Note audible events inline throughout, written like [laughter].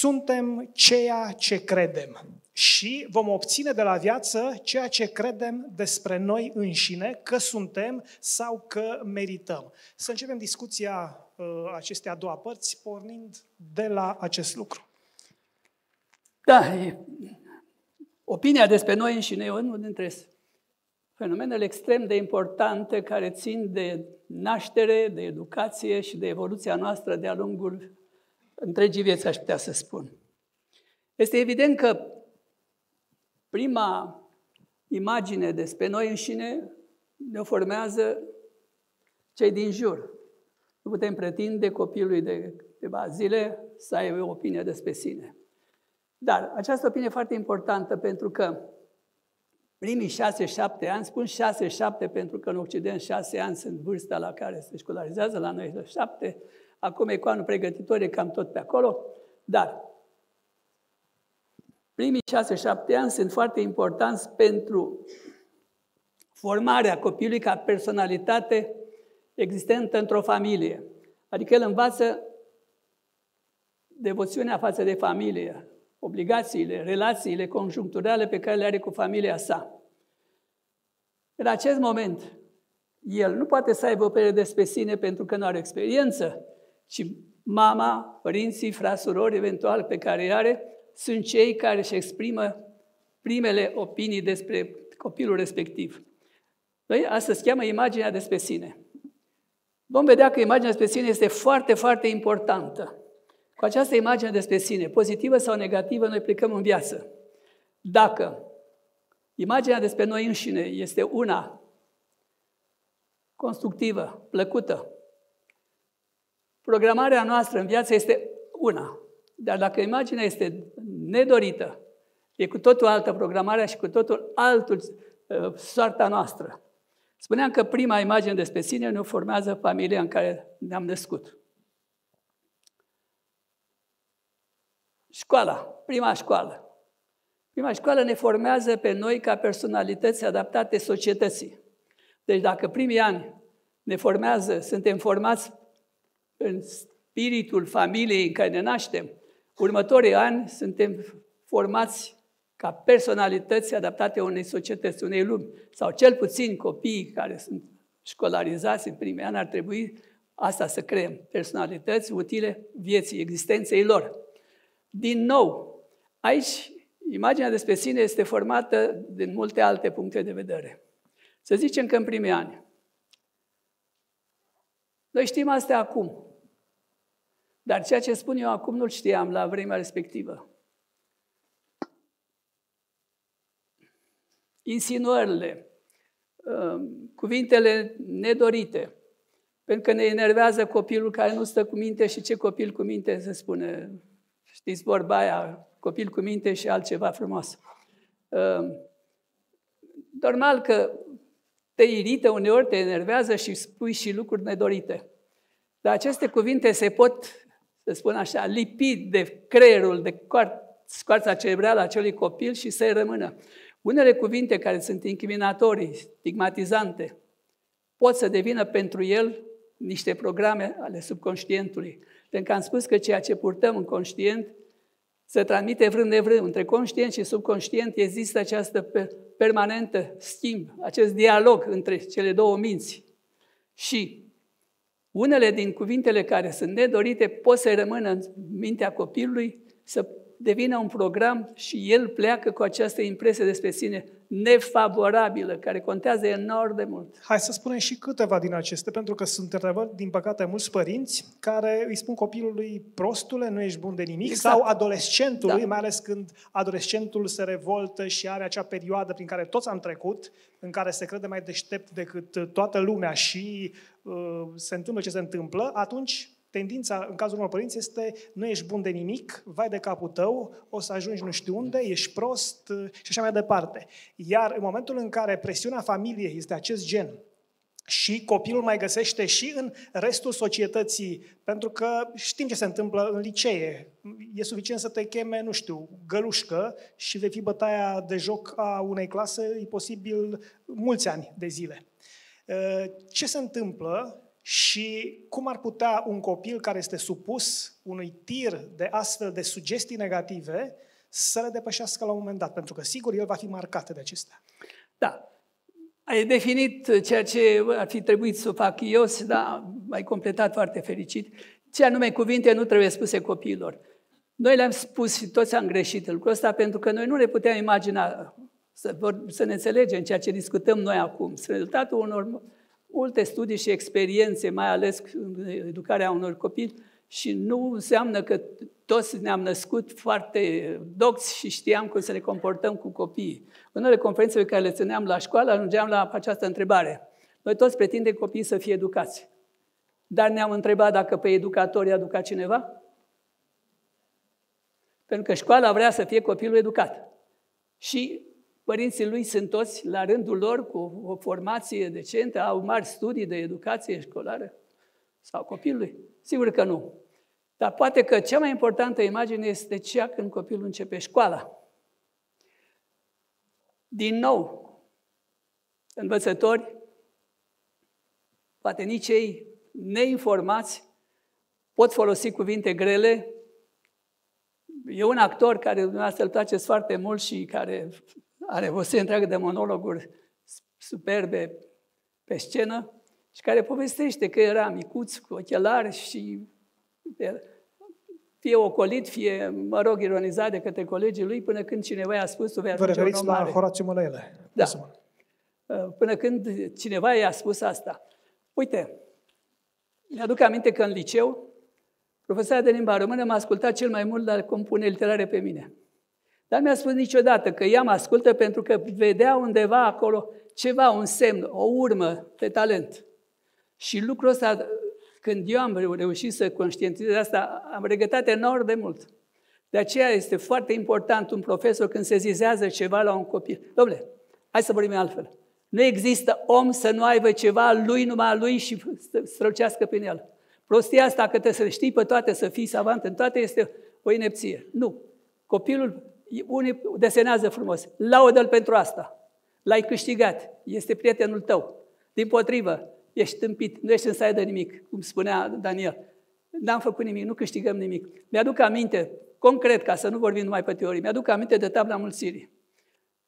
suntem ceea ce credem și vom obține de la viață ceea ce credem despre noi înșine, că suntem sau că merităm. Să începem discuția uh, acestei a doua părți pornind de la acest lucru. Da, e, opinia despre noi înșine e unul dintre fenomenele extrem de importante care țin de naștere, de educație și de evoluția noastră de-a lungul întregii vieți, aș putea să spun. Este evident că prima imagine despre noi înșine ne formează cei din jur. Nu putem pretinde copilului de câteva zile să aibă o opinie despre sine. Dar această opinie e foarte importantă pentru că primii șase-șapte ani, spun șase-șapte pentru că în Occident șase ani sunt vârsta la care se școlarizează, la noi de șapte, acum e cu anul pregătitor, e cam tot pe acolo, dar primii șase-șapte ani sunt foarte importanți pentru formarea copilului ca personalitate existentă într-o familie. Adică el învață devoțiunea față de familie, obligațiile, relațiile conjuncturale pe care le are cu familia sa. În acest moment, el nu poate să aibă o părere despre sine pentru că nu are experiență, ci mama, părinții, frați, surori, eventual, pe care îi are, sunt cei care își exprimă primele opinii despre copilul respectiv. Noi, asta se cheamă imaginea despre sine. Vom vedea că imaginea despre sine este foarte, foarte importantă. Cu această imagine despre sine, pozitivă sau negativă, noi plecăm în viață. Dacă imaginea despre noi înșine este una constructivă, plăcută, programarea noastră în viață este una. Dar dacă imaginea este nedorită, e cu totul altă programarea și cu totul altul uh, soarta noastră. Spuneam că prima imagine despre sine ne formează familia în care ne-am născut. Școala, prima școală. Prima școală ne formează pe noi ca personalități adaptate societății. Deci dacă primii ani ne formează, suntem formați în spiritul familiei în care ne naștem, următorii ani suntem formați ca personalități adaptate unei societăți, unei lumi. Sau cel puțin copiii care sunt școlarizați în primii ani ar trebui asta să creăm, personalități utile vieții, existenței lor. Din nou, aici imaginea despre sine este formată din multe alte puncte de vedere. Să zicem că în primii ani. Noi știm asta acum. Dar ceea ce spun eu acum nu-l știam la vremea respectivă. Insinuările, um, cuvintele nedorite, pentru că ne enervează copilul care nu stă cu minte și ce copil cu minte se spune Știți vorba aia, copil cu minte și altceva frumos. Ehm, normal că te irită, uneori te enervează și spui și lucruri nedorite. Dar aceste cuvinte se pot, să spun așa, lipi de creierul, de scoarța cerebrală a acelui copil și să rămână. Unele cuvinte care sunt incriminatorii, stigmatizante, pot să devină pentru el niște programe ale subconștientului. Pentru că am spus că ceea ce purtăm în conștient se transmite vrând nevrând. Între conștient și subconștient există această permanentă schimb, acest dialog între cele două minți. Și unele din cuvintele care sunt nedorite pot să rămână în mintea copilului, să devină un program și el pleacă cu această impresie despre sine nefavorabilă, care contează enorm de mult. Hai să spunem și câteva din aceste, pentru că sunt, într-adevăr, din păcate, mulți părinți care îi spun copilului prostule, nu ești bun de nimic, exact. sau adolescentului, da. mai ales când adolescentul se revoltă și are acea perioadă prin care toți am trecut, în care se crede mai deștept decât toată lumea și uh, se întâmplă ce se întâmplă, atunci Tendința, în cazul unor părinți, este nu ești bun de nimic, vai de capul tău, o să ajungi nu știu unde, ești prost și așa mai departe. Iar în momentul în care presiunea familiei este acest gen și copilul mai găsește și în restul societății, pentru că știm ce se întâmplă în licee. E suficient să te cheme, nu știu, gălușcă și vei fi bătaia de joc a unei clase, e posibil mulți ani de zile. Ce se întâmplă și cum ar putea un copil care este supus unui tir de astfel de sugestii negative să le depășească la un moment dat, pentru că sigur el va fi marcat de acestea. Da. Ai definit ceea ce ar fi trebuit să fac eu, dar ai completat foarte fericit. Ce anume cuvinte nu trebuie spuse copiilor. Noi le-am spus și toți am greșit lucrul ăsta pentru că noi nu ne puteam imagina să, vor, să ne înțelegem ceea ce discutăm noi acum. Sunt rezultatul unor multe studii și experiențe, mai ales în educarea unor copii, și nu înseamnă că toți ne-am născut foarte docți și știam cum să ne comportăm cu copiii. În unele conferințe pe care le țineam la școală, ajungeam la această întrebare. Noi toți pretindem copiii să fie educați. Dar ne-am întrebat dacă pe educatori i-a educat cineva? Pentru că școala vrea să fie copilul educat. Și părinții lui sunt toți la rândul lor cu o formație decentă, au mari studii de educație școlară sau copilului? Sigur că nu. Dar poate că cea mai importantă imagine este cea când copilul începe școala. Din nou, învățători, poate nici ei neinformați, pot folosi cuvinte grele. E un actor care dumneavoastră îl place foarte mult și care are o serie întreagă de monologuri superbe pe scenă și care povestește că era micuț cu ochelari și fie ocolit, fie, mă rog, ironizat de către colegii lui, până când cineva i-a spus, tu vei Vă referiți la Horațiu Mălăele. Da. Uh, până când cineva i-a spus asta. Uite, mi-aduc aminte că în liceu, profesoara de limba română m-a ascultat cel mai mult la compune literare pe mine. Dar mi-a spus niciodată că ea mă ascultă pentru că vedea undeva acolo ceva, un semn, o urmă de talent. Și lucrul ăsta, când eu am reușit să conștientizez asta, am regătat enorm de mult. De aceea este foarte important un profesor când se zizează ceva la un copil. Domnule, hai să vorbim altfel. Nu există om să nu aibă ceva lui numai lui și să strălucească prin el. Prostia asta că te să știi pe toate, să fii savant în toate, este o inepție. Nu. Copilul, unii desenează frumos. Laudă-l pentru asta. L-ai câștigat. Este prietenul tău. Din potrivă, ești tâmpit, nu ești în stare de nimic, cum spunea Daniel. N-am făcut nimic, nu câștigăm nimic. Mi-aduc aminte, concret, ca să nu vorbim numai pe teorii, mi-aduc aminte de tabla mulțirii.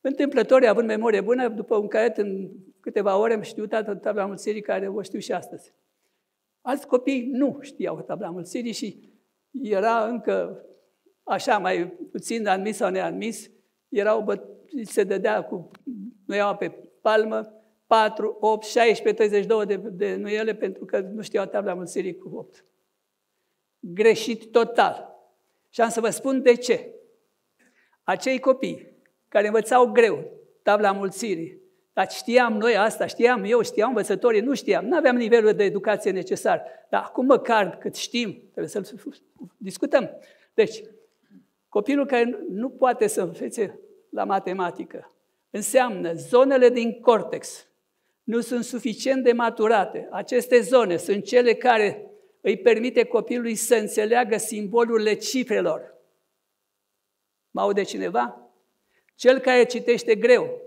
Întâmplător, având memorie bună, după un caiet în câteva ore am știut toată tabla mulțirii care o știu și astăzi. Alți copii nu știau tabla mulțirii și era încă așa mai puțin admis sau neadmis, erau bă, se dădea cu nuiaua pe palmă, 4, 8, 16, 32 de, de nuiele pentru că nu știau tabla mulțirii cu 8. Greșit total. Și am să vă spun de ce. Acei copii care învățau greu tabla mulțirii, dar știam noi asta, știam eu, știam învățătorii, nu știam, nu aveam nivelul de educație necesar. Dar acum măcar cât știm, trebuie să-l discutăm. Deci, copilul care nu poate să învețe la matematică, înseamnă zonele din cortex, nu sunt suficient de maturate. Aceste zone sunt cele care îi permite copilului să înțeleagă simbolurile cifrelor. Mă aude cineva? Cel care citește greu,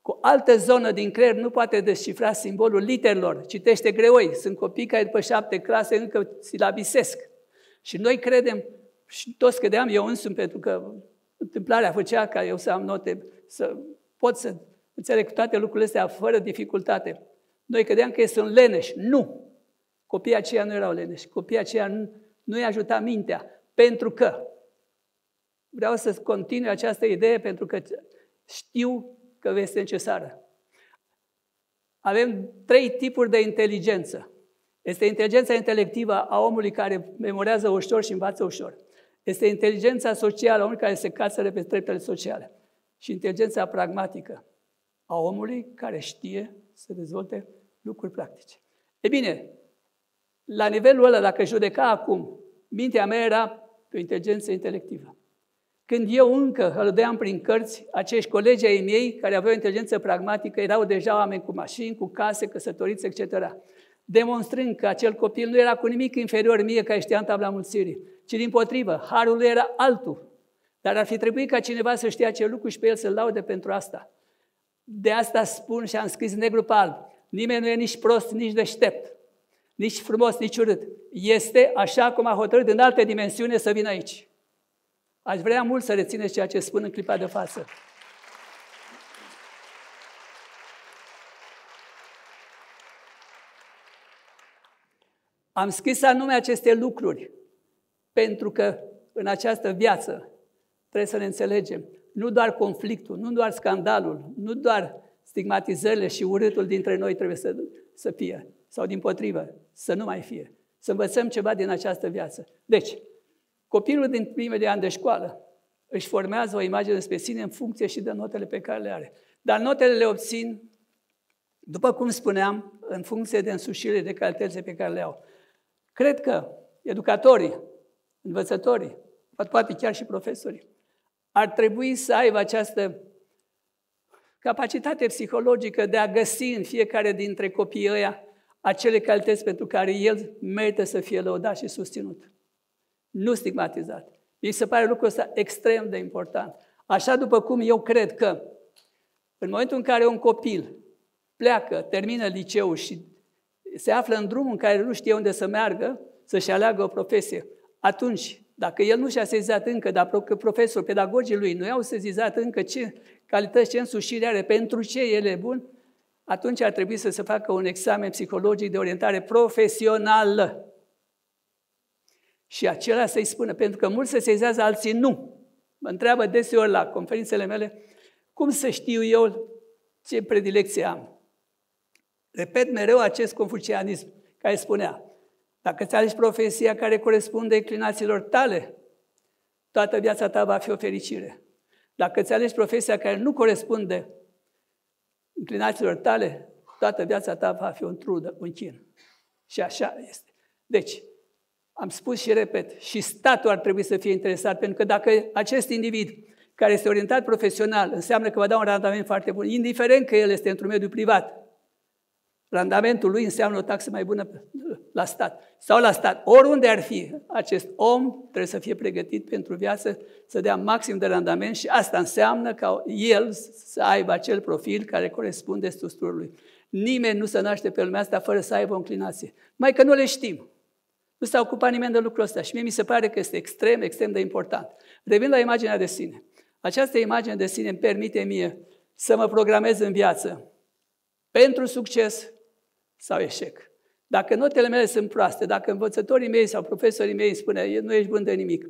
cu altă zonă din creier nu poate descifra simbolul literelor, citește greoi. Sunt copii care după șapte clase încă silabisesc. Și noi credem, și toți credeam, eu însumi, pentru că întâmplarea făcea ca eu să am note, să pot să înțeleg toate lucrurile astea fără dificultate. Noi credeam că sunt leneși. Nu! Copiii aceia nu erau leneși. Copiii aceia nu, nu-i ajuta mintea. Pentru că vreau să continui această idee pentru că știu că este necesară. Avem trei tipuri de inteligență. Este inteligența intelectivă a omului care memorează ușor și învață ușor. Este inteligența socială a omului care se cațără pe treptele sociale. Și inteligența pragmatică a omului care știe să dezvolte lucruri practice. E bine, la nivelul ăla, dacă judeca acum, mintea mea era pe o inteligență intelectivă. Când eu încă hălădeam prin cărți, acești colegi ai mei care aveau inteligență pragmatică erau deja oameni cu mașini, cu case, căsătoriți, etc. Demonstrând că acel copil nu era cu nimic inferior mie care știam tabla mulțirii, ci din potrivă, harul era altul. Dar ar fi trebuit ca cineva să știe acel lucru și pe el să-l laude pentru asta. De asta spun și am scris negru pe alb. Nimeni nu e nici prost, nici deștept. nici frumos, nici urât. Este așa cum a hotărât în alte dimensiune să vină aici. Aș vrea mult să rețineți ceea ce spun în clipa de față. Am scris anume aceste lucruri pentru că în această viață trebuie să ne înțelegem. Nu doar conflictul, nu doar scandalul, nu doar stigmatizările și urâtul dintre noi trebuie să, să fie, sau din potrivă, să nu mai fie. Să învățăm ceva din această viață. Deci, copilul din primele ani de școală își formează o imagine despre sine în funcție și de notele pe care le are. Dar notele le obțin, după cum spuneam, în funcție de însușire de calitățile pe care le au. Cred că educatorii, învățătorii, poate chiar și profesorii, ar trebui să aibă această capacitate psihologică de a găsi în fiecare dintre copiii ăia acele calități pentru care el merită să fie lăudat și susținut. Nu stigmatizat. Mi se pare lucrul ăsta extrem de important. Așa după cum eu cred că în momentul în care un copil pleacă, termină liceul și se află în drumul în care nu știe unde să meargă, să-și aleagă o profesie, atunci, dacă el nu și-a sezizat încă, dar profesorul, pedagogii lui nu i-au sezizat încă ce calități, ce însușire are, pentru ce el e bun, atunci ar trebui să se facă un examen psihologic de orientare profesională. Și acela să-i spună, pentru că mulți se sezează, alții nu. Mă întreabă deseori la conferințele mele, cum să știu eu ce predilecție am? Repet mereu acest confucianism care spunea, dacă ți alegi profesia care corespunde inclinațiilor tale, toată viața ta va fi o fericire. Dacă ți alegi profesia care nu corespunde inclinațiilor tale, toată viața ta va fi un trudă, un chin. Și așa este. Deci, am spus și repet, și statul ar trebui să fie interesat, pentru că dacă acest individ care este orientat profesional înseamnă că va da un randament foarte bun, indiferent că el este într-un mediu privat, randamentul lui înseamnă o taxă mai bună la stat sau la stat. Oriunde ar fi, acest om trebuie să fie pregătit pentru viață, să dea maxim de randament și asta înseamnă ca el să aibă acel profil care corespunde structurului. Nimeni nu se naște pe lumea asta fără să aibă o înclinație. Mai că nu le știm. Nu s-a ocupat nimeni de lucrul ăsta și mie mi se pare că este extrem, extrem de important. Revin la imaginea de sine. Această imagine de sine îmi permite mie să mă programez în viață pentru succes sau eșec. Dacă notele mele sunt proaste, dacă învățătorii mei sau profesorii mei îmi spune nu ești bun de nimic,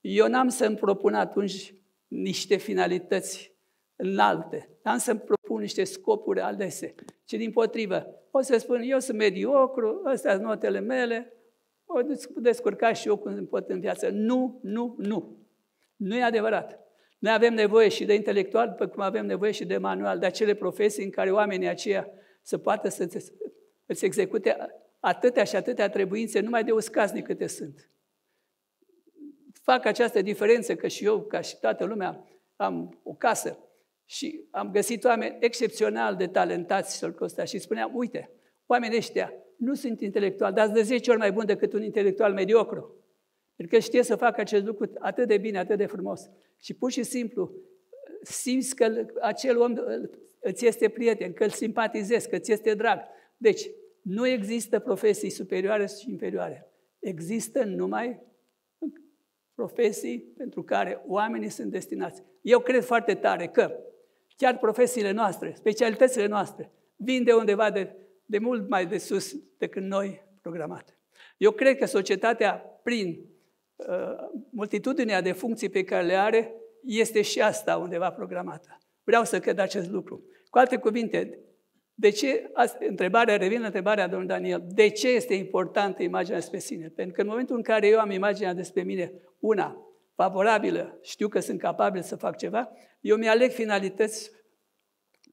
eu n-am să-mi propun atunci niște finalități înalte. N-am să-mi propun niște scopuri alese, ci din potrivă. O să spun, eu sunt mediocru, astea sunt notele mele, o descurca și eu cum pot în viață. Nu, nu, nu. Nu e adevărat. Noi avem nevoie și de intelectual, după cum avem nevoie și de manual, de acele profesii în care oamenii aceia să poată să îți execute atâtea și atâtea trebuințe numai de uscasnic câte sunt. Fac această diferență că și eu, ca și toată lumea, am o casă și am găsit oameni excepțional de talentați să-l costa și spuneam, uite, oamenii ăștia nu sunt intelectuali, dar de 10 ori mai bun decât un intelectual mediocru. Pentru că știe să facă acest lucru atât de bine, atât de frumos. Și pur și simplu simți că acel om îți este prieten, că îl simpatizezi, că îți este drag. Deci, nu există profesii superioare și inferioare. Există numai profesii pentru care oamenii sunt destinați. Eu cred foarte tare că chiar profesiile noastre, specialitățile noastre, vin de undeva de, de mult mai de sus decât noi programate. Eu cred că societatea, prin uh, multitudinea de funcții pe care le are, este și asta undeva programată. Vreau să cred acest lucru. Cu alte cuvinte, de ce, întrebarea, revin la întrebarea domnului Daniel, de ce este importantă imaginea despre sine? Pentru că în momentul în care eu am imaginea despre mine, una, favorabilă, știu că sunt capabil să fac ceva, eu mi-aleg finalități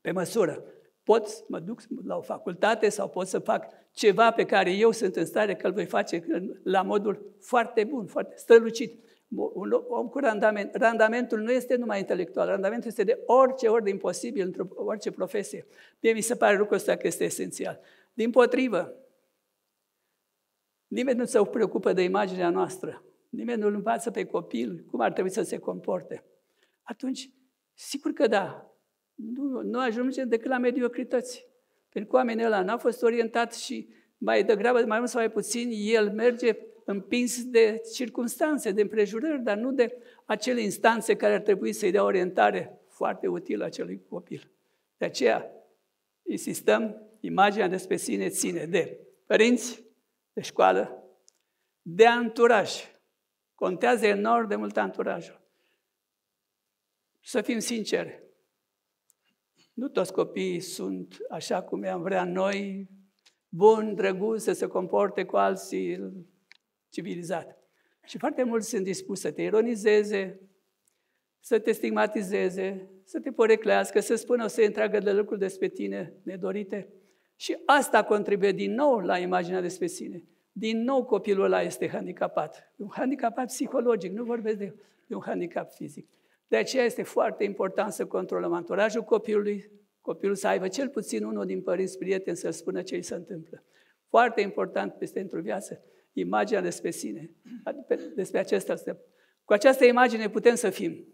pe măsură. Pot să mă duc la o facultate sau pot să fac ceva pe care eu sunt în stare că îl voi face la modul foarte bun, foarte strălucit un om cu randament. Randamentul nu este numai intelectual, randamentul este de orice ordin posibil, într-o orice profesie. Mie mi se pare lucrul ăsta că este esențial. Din potrivă, nimeni nu se preocupă de imaginea noastră. Nimeni nu îl învață pe copil cum ar trebui să se comporte. Atunci, sigur că da, nu, nu ajungem decât la mediocrități. Pentru că oamenii ăla n-au fost orientați și mai degrabă, mai mult sau mai puțin, el merge împins de circunstanțe, de împrejurări, dar nu de acele instanțe care ar trebui să-i dea orientare foarte utilă acelui copil. De aceea, insistăm, imaginea despre sine ține de părinți, de școală, de anturaj. Contează enorm de mult anturajul. Să fim sinceri, nu toți copiii sunt așa cum i-am vrea noi, bun, drăguț, să se comporte cu alții civilizat. Și foarte mulți sunt dispuși să te ironizeze, să te stigmatizeze, să te poreclească, să spună o să întreagă de lucruri despre tine nedorite. Și asta contribuie din nou la imaginea despre sine. Din nou copilul ăla este handicapat. Un handicapat psihologic, nu vorbesc de, de un handicap fizic. De aceea este foarte important să controlăm anturajul copilului, copilul să aibă cel puțin unul din părinți prieteni să spună ce îi se întâmplă. Foarte important peste într-o viață, imaginea despre sine, despre acesta. Cu această imagine putem să fim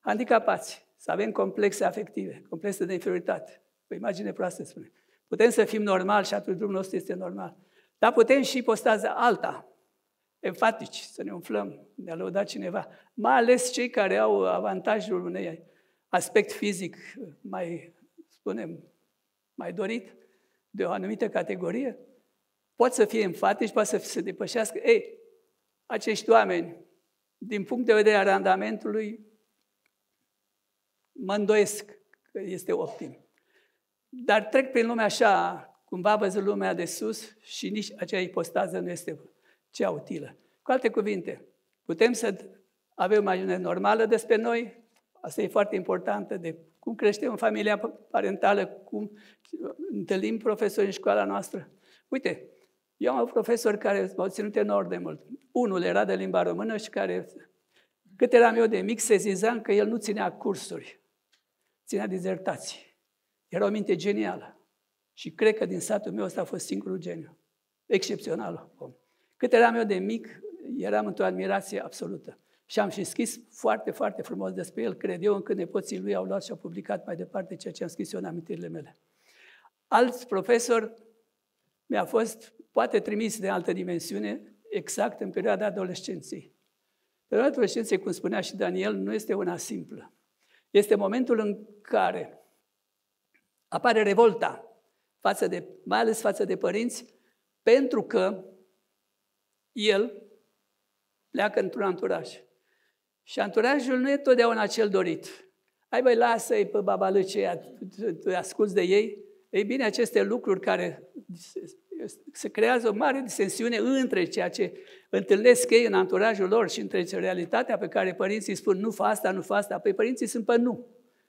handicapați, să avem complexe afective, complexe de inferioritate. O imagine proastă spune. Putem să fim normal și atunci drumul nostru este normal. Dar putem și postaza alta, enfatici, să ne umflăm, ne-a lăudat cineva. Mai ales cei care au avantajul unui aspect fizic mai, spunem, mai dorit de o anumită categorie, pot să fie enfatici, pot să se depășească. Ei, acești oameni, din punct de vedere al randamentului, mă îndoiesc că este optim. Dar trec prin lumea așa, cumva văzut lumea de sus și nici acea ipostază nu este cea utilă. Cu alte cuvinte, putem să avem o imagine normală despre noi, asta e foarte importantă, de cum creștem în familia parentală, cum întâlnim profesori în școala noastră. Uite, eu am un profesor care m-au ținut enorm de mult. Unul era de limba română și care, cât eram eu de mic, sezizam că el nu ținea cursuri, ținea dizertații. Era o minte genială. Și cred că din satul meu ăsta a fost singurul geniu. Excepțional om. Cât eram eu de mic, eram într-o admirație absolută. Și am și scris foarte, foarte frumos despre el, cred eu, încât nepoții lui au luat și au publicat mai departe ceea ce am scris eu în amintirile mele. Alți profesori mi-a fost poate trimis de altă dimensiune, exact în perioada adolescenței. Perioada adolescenței, cum spunea și Daniel, nu este una simplă. Este momentul în care apare revolta, față de, mai ales față de părinți, pentru că el pleacă într-un anturaj. Și anturajul nu e totdeauna cel dorit. Hai băi, lasă-i pe babalăceia, tu asculți de ei. Ei bine, aceste lucruri care se creează o mare disensiune între ceea ce întâlnesc ei în anturajul lor și între realitatea pe care părinții spun nu fa asta, nu fa asta. Păi părinții sunt pe nu.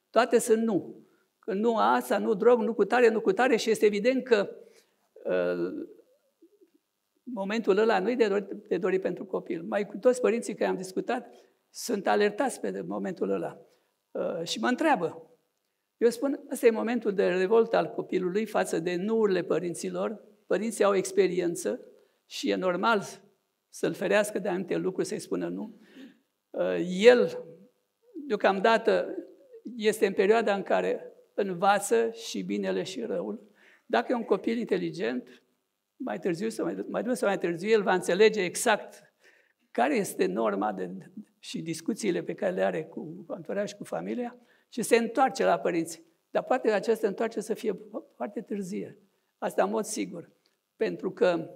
Toate sunt nu. Că nu asta, nu drog, nu cu tare, nu cu tare și este evident că uh, momentul ăla nu e de dorit, de dorit pentru copil. Mai cu toți părinții care am discutat sunt alertați pe momentul ăla. Uh, și mă întreabă. Eu spun, ăsta e momentul de revoltă al copilului față de nuurile părinților, părinții au experiență și e normal să-l ferească de anumite lucruri, să-i spună nu. Uh, el, deocamdată, este în perioada în care învață și binele și răul. Dacă e un copil inteligent, mai târziu sau mai, mai sau mai târziu, el va înțelege exact care este norma de, și discuțiile pe care le are cu anturaj și cu familia și se întoarce la părinți. Dar poate această întoarcere să fie foarte târzie. Asta în mod sigur. Pentru că,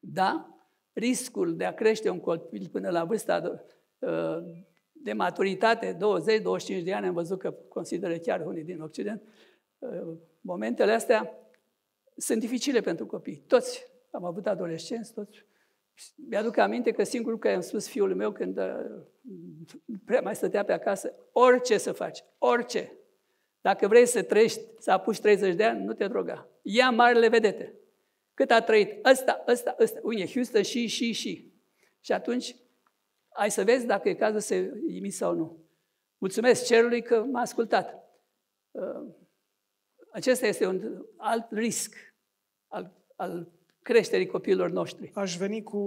da, riscul de a crește un copil până la vârsta uh, de maturitate, 20-25 de ani, am văzut că consideră chiar unii din Occident, uh, momentele astea sunt dificile pentru copii. Toți am avut adolescenți, toți. Mi-aduc aminte că singurul că i-am spus fiul meu când uh, prea mai stătea pe acasă, orice să faci, orice. Dacă vrei să trăiești, să apuci 30 de ani, nu te droga. Ia marele vedete. Cât a trăit? Ăsta, ăsta, ăsta. Uite, Houston și, și, și. Și atunci, ai să vezi dacă e cazul să imiți sau nu. Mulțumesc cerului că m-a ascultat. Uh, acesta este un alt risc al, al creșterii copiilor noștri. Aș veni cu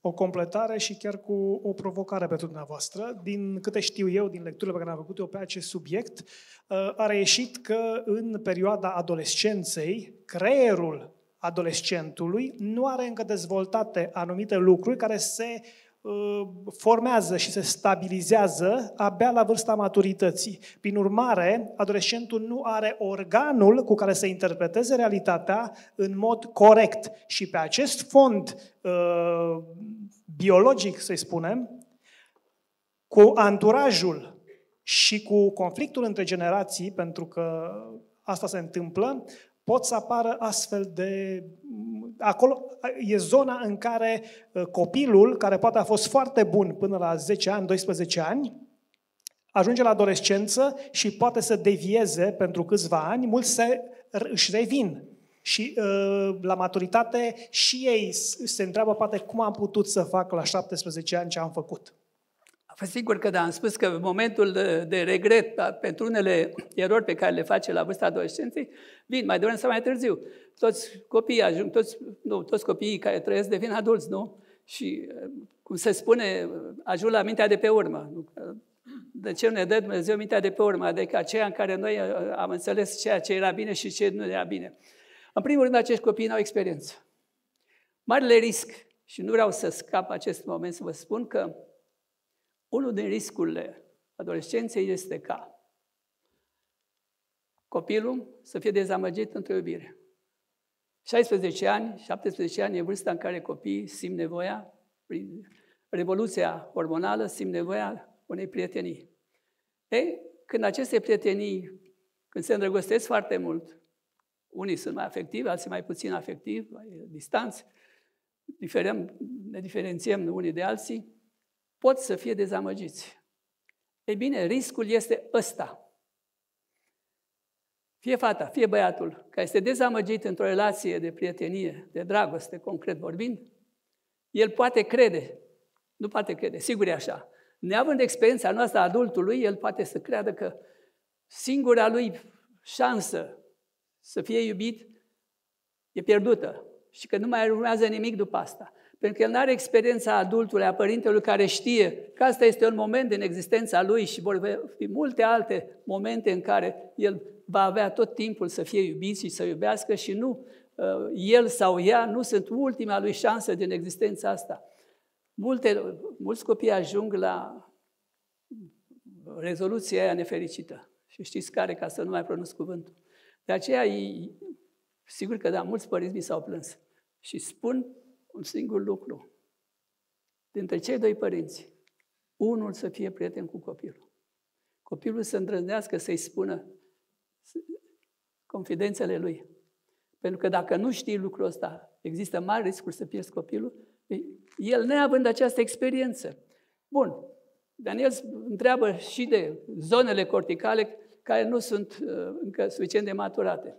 o completare și chiar cu o provocare pentru dumneavoastră. Din câte știu eu, din lecturile pe care am făcut eu pe acest subiect, uh, a reieșit că în perioada adolescenței, creierul adolescentului nu are încă dezvoltate anumite lucruri care se uh, formează și se stabilizează abia la vârsta maturității. Prin urmare, adolescentul nu are organul cu care să interpreteze realitatea în mod corect. Și pe acest fond uh, biologic, să-i spunem, cu anturajul și cu conflictul între generații, pentru că asta se întâmplă, pot să apară astfel de... Acolo e zona în care uh, copilul, care poate a fost foarte bun până la 10 ani, 12 ani, ajunge la adolescență și poate să devieze pentru câțiva ani, mulți se, își revin. Și uh, la maturitate și ei se întreabă poate cum am putut să fac la 17 ani ce am făcut. Vă sigur că da, am spus că momentul de, de regret pentru unele erori pe care le face la vârsta adolescenței vin mai devreme sau mai târziu. Toți copiii ajung, toți, nu, toți copiii care trăiesc devin adulți, nu? Și, cum se spune, ajung la mintea de pe urmă. De ce nu ne dă Dumnezeu mintea de pe urmă? Adică aceea în care noi am înțeles ceea ce era bine și ce nu era bine. În primul rând, acești copii nu au experiență. Marele risc, și nu vreau să scap acest moment să vă spun că unul din riscurile adolescenței este ca copilul să fie dezamăgit într-o iubire. 16 ani, 17 ani e vârsta în care copiii simt nevoia, prin revoluția hormonală, simt nevoia unei prietenii. Ei, când aceste prietenii, când se îndrăgostesc foarte mult, unii sunt mai afectivi, alții mai puțin afectivi, mai distanți, diferem, ne diferențiem unii de alții, pot să fie dezamăgiți. Ei bine, riscul este ăsta. Fie fata, fie băiatul, care este dezamăgit într-o relație de prietenie, de dragoste, concret vorbind, el poate crede, nu poate crede, sigur e așa. Neavând experiența noastră a adultului, el poate să creadă că singura lui șansă să fie iubit e pierdută și că nu mai urmează nimic după asta. Pentru că el nu are experiența adultului, a părintelui care știe că asta este un moment din existența lui și vor fi multe alte momente în care el va avea tot timpul să fie iubit și să iubească și nu uh, el sau ea nu sunt ultima lui șansă din existența asta. Multe, mulți copii ajung la rezoluția aia nefericită. Și știți care, ca să nu mai pronunț cuvântul. De aceea, sigur că da, mulți părinți mi s-au plâns. Și spun un singur lucru. Dintre cei doi părinți, unul să fie prieten cu copilul. Copilul să îndrăznească să-i spună confidențele lui. Pentru că dacă nu știi lucrul ăsta, există mari riscuri să pierzi copilul, el neavând această experiență. Bun, Daniel întreabă și de zonele corticale care nu sunt uh, încă suficient de maturate.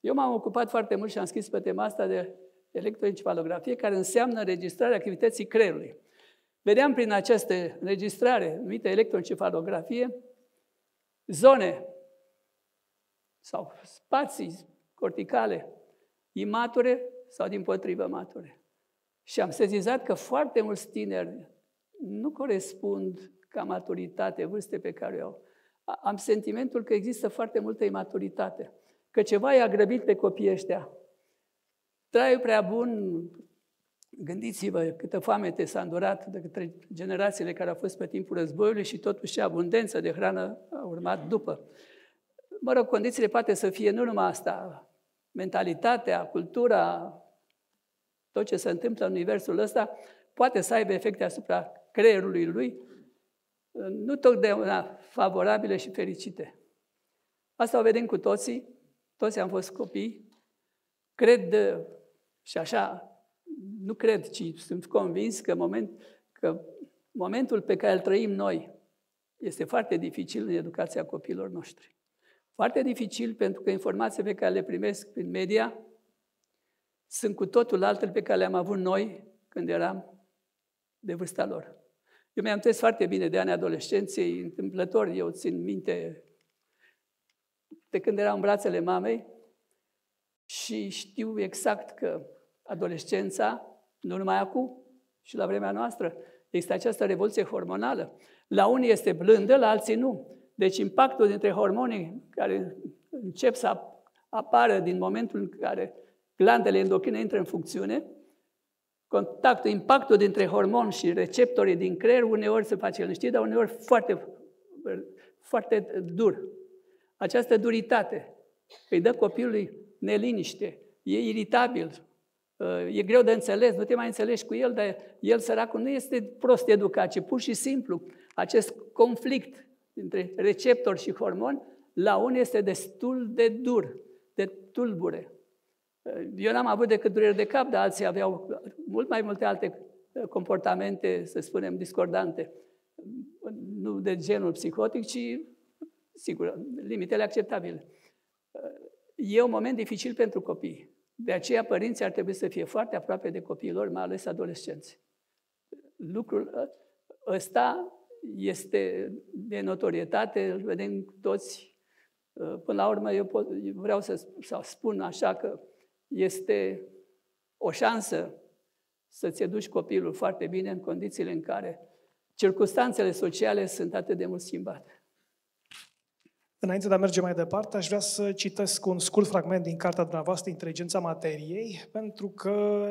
Eu m-am ocupat foarte mult și am scris pe tema asta de electroencefalografie, care înseamnă înregistrarea activității creierului. Vedeam prin această înregistrare, numită electroencefalografie, zone sau spații corticale imature sau din potrivă mature. Și am sezizat că foarte mulți tineri nu corespund ca maturitate vârste pe care o au. Am sentimentul că există foarte multă imaturitate, că ceva i-a grăbit pe copiii ăștia. Traiul prea bun, gândiți-vă câtă foamete s-a îndurat de către generațiile care au fost pe timpul războiului și totuși și abundență de hrană a urmat după. Mă rog, condițiile poate să fie nu numai asta, mentalitatea, cultura, tot ce se întâmplă în universul ăsta, poate să aibă efecte asupra creierului lui, nu totdeauna favorabile și fericite. Asta o vedem cu toții, toți am fost copii, cred și așa, nu cred, ci sunt convins că, moment, că momentul pe care îl trăim noi este foarte dificil în educația copiilor noștri. Foarte dificil pentru că informațiile pe care le primesc prin media sunt cu totul altele pe care le-am avut noi când eram de vârsta lor. Eu mi-am foarte bine de ani adolescenței, întâmplător, eu țin minte de când eram în brațele mamei și știu exact că adolescența, nu numai acum, și la vremea noastră, există această revoluție hormonală. La unii este blândă, la alții nu. Deci impactul dintre hormonii care încep să apară din momentul în care glandele endocrine intră în funcțiune, contactul, impactul dintre hormon și receptorii din creier uneori se face liniștit, dar uneori foarte, foarte dur. Această duritate îi dă copilului neliniște, e iritabil, e greu de înțeles, nu te mai înțelegi cu el, dar el, săracul, nu este prost educat, ci pur și simplu acest conflict între receptor și hormon, la unul este destul de dur, de tulbure. Eu n-am avut decât dureri de cap, dar alții aveau mult mai multe alte comportamente, să spunem, discordante. Nu de genul psihotic, ci, sigur, limitele acceptabile. E un moment dificil pentru copii. De aceea părinții ar trebui să fie foarte aproape de copiilor, mai ales adolescenți. Lucrul ăsta este de notorietate, îl vedem toți. Până la urmă, eu pot, vreau să, să spun așa că este o șansă să-ți educi copilul foarte bine în condițiile în care circunstanțele sociale sunt atât de mult schimbate. Înainte de a merge mai departe, aș vrea să citesc un scurt fragment din cartea dumneavoastră, Inteligența Materiei, pentru că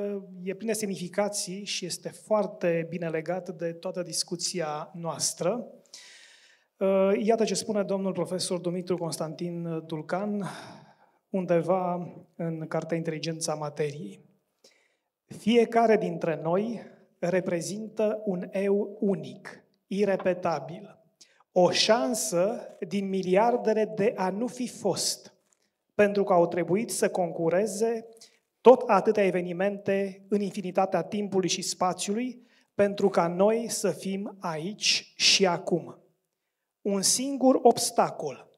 e plin de semnificații și este foarte bine legat de toată discuția noastră. Uh, iată ce spune domnul profesor Dumitru Constantin Dulcan undeva în cartea Inteligența Materiei. Fiecare dintre noi reprezintă un eu unic, irepetabil, o șansă din miliardele de a nu fi fost, pentru că au trebuit să concureze tot atâtea evenimente în infinitatea timpului și spațiului, pentru ca noi să fim aici și acum. Un singur obstacol,